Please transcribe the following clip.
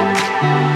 Música